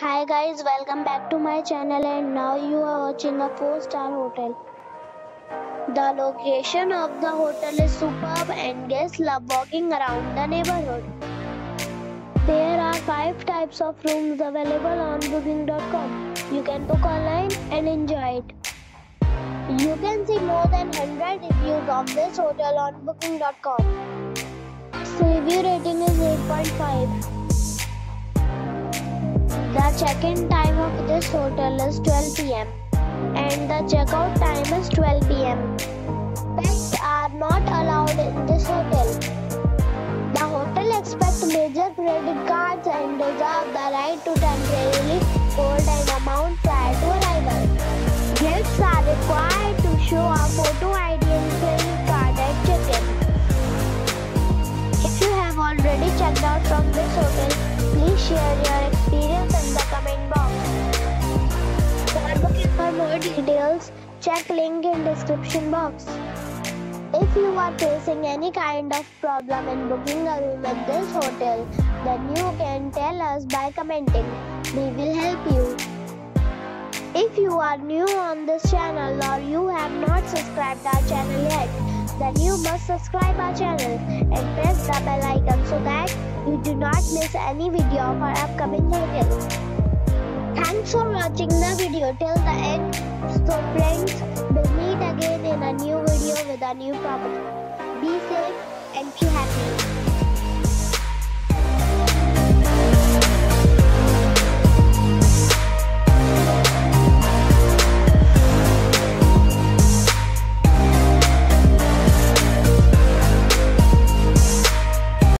Hi guys, welcome back to my channel and now you are watching a 4 star hotel. The location of the hotel is superb and guests love walking around the neighborhood. There are 5 types of rooms available on booking.com. You can book online and enjoy it. You can see more than 100 reviews of this hotel on booking.com. Its review rating is 8.5. Check-in time of this hotel is 12 pm and the checkout time is 12 pm. Pets are not allowed in this hotel. The hotel accepts major credit cards and reserves the right to temporarily details, check link in description box. If you are facing any kind of problem in booking a room at this hotel, then you can tell us by commenting. We will help you. If you are new on this channel or you have not subscribed our channel yet, then you must subscribe our channel and press the bell icon so that you do not miss any video of our upcoming hotels. Thanks for watching the video till the end. So friends, we'll meet again in a new video with a new property. Be safe and be happy.